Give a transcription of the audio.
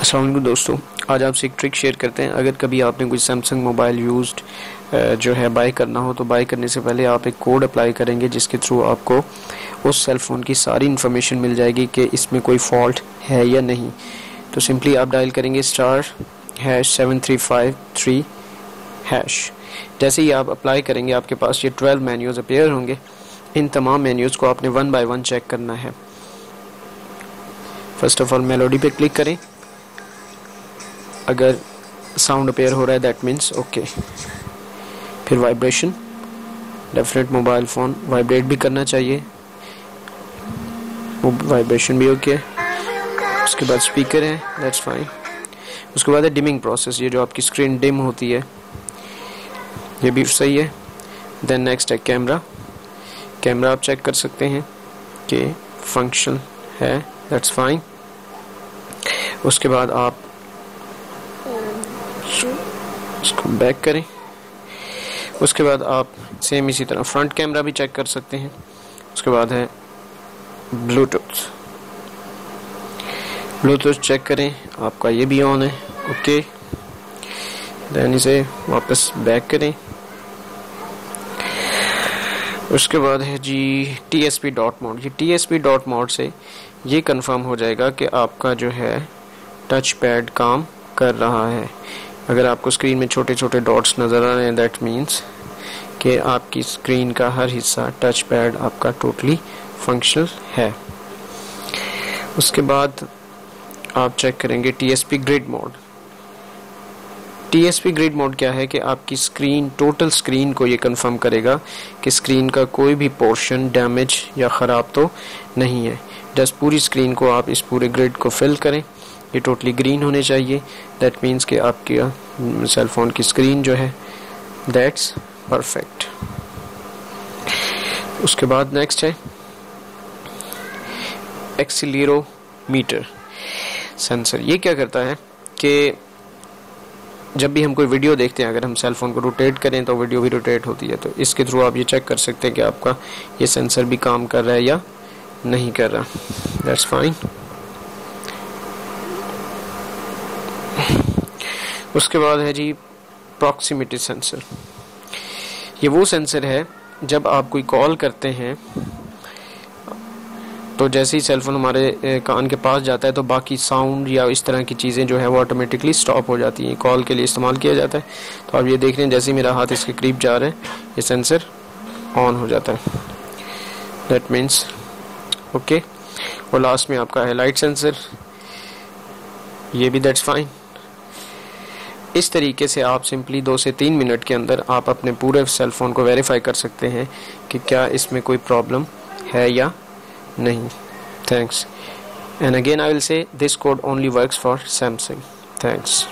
असलम दोस्तों, आज आपसे एक ट्रिक शेयर करते हैं। अगर कभी आपने कोई सैमसंग मोबाइल यूज्ड जो है बाय करना हो तो बाय करने से पहले आप एक कोड अप्लाई करेंगे, जिसके थ्रू आपको उस सेल फ़ोन की सारी इन्फॉर्मेशन मिल जाएगी कि इसमें कोई फॉल्ट है या नहीं। तो सिंपली आप डायल करेंगे star hash seven three five three hash जैसे ही आप अप्लाई करेंगे, आपके पास ये ट्वेल्व मेन्यूज़ अपेयर होंगे। इन तमाम मेन्यूज़ को आपने वन बाय वन चेक करना है। फ़र्स्ट ऑफ़ ऑल मेलोडी पे क्लिक करें। अगर साउंड अपेयर हो रहा है दैट मीन्स ओके फिर vibration definite mobile phone vibrate भी करना चाहिए. वाइब्रेशन भी ओके उसके बाद स्पीकर है दैट्स फाइन उसके बाद है डिमिंग प्रोसेस ये जो आपकी स्क्रीन डिम होती है, ये भी सही है. देन नेक्स्ट है कैमरा कैमरा आप चेक कर सकते हैं कि फ़ंक्शन है दैट्स फाइन उसके बाद आप इसको बैक करें। उसके बाद आप सेम इसी तरह फ्रंट कैमरा भी चेक कर सकते हैं। उसके बाद है ब्लूटूथ ब्लूटूथ चेक करें। आपका ये भी ऑन है। ओके देन इसे वापस बैक करें। उसके बाद है G T S P dot mode ये T S P dot mode से ये कंफर्म हो जाएगा कि आपका जो है टच पैड काम कर रहा है। अगर आपको स्क्रीन में छोटे छोटे डॉट्स नज़र आ रहे हैं दैट मीन्स कि आपकी स्क्रीन का हर हिस्सा टच पैड आपका टोटली फंक्शनल है। उसके बाद आप चेक करेंगे TSP grid mode TSP grid mode क्या है कि आपकी स्क्रीन टोटल स्क्रीन को ये कंफर्म करेगा कि स्क्रीन का कोई भी पोर्शन डैमेज या ख़राब तो नहीं है। जस्ट पूरी स्क्रीन को आप इस पूरे ग्रिड को फिल करें। ये टोटली ग्रीन होने चाहिए। दैट मीन्स कि आपके सेल फ़ोन की स्क्रीन जो है दैट्स परफेक्ट उसके बाद नेक्स्ट है एक्सीरो मीटर सेंसर ये क्या करता है कि जब भी हम कोई वीडियो देखते हैं, अगर हम सेल फ़ोन को रोटेट करें तो वीडियो भी रोटेट होती है। तो इसके थ्रू आप ये चेक कर सकते हैं कि आपका ये सेंसर भी काम कर रहा है या नहीं कर रहा। दैट्स फाइन उसके बाद है जी प्रॉक्सिमिटी सेंसर ये वो सेंसर है, जब आप कोई कॉल करते हैं तो जैसे ही सेलफोन हमारे कान के पास जाता है तो बाकी साउंड या इस तरह की चीज़ें जो है, वो ऑटोमेटिकली स्टॉप हो जाती हैं। कॉल के लिए इस्तेमाल किया जाता है। तो आप ये देख रहे हैं, जैसे ही मेरा हाथ इसके करीब जा रहा है, ये सेंसर ऑन हो जाता है। दैट मीन्स ओके और लास्ट में आपका है लाइट सेंसर ये भी दैट्स फाइन इस तरीके से आप सिंपली दो से तीन मिनट के अंदर आप अपने पूरे सेल फ़ोन को वेरीफाई कर सकते हैं कि क्या इसमें कोई प्रॉब्लम है या नहीं। Thanks and again I will say this code only works for Samsung thanks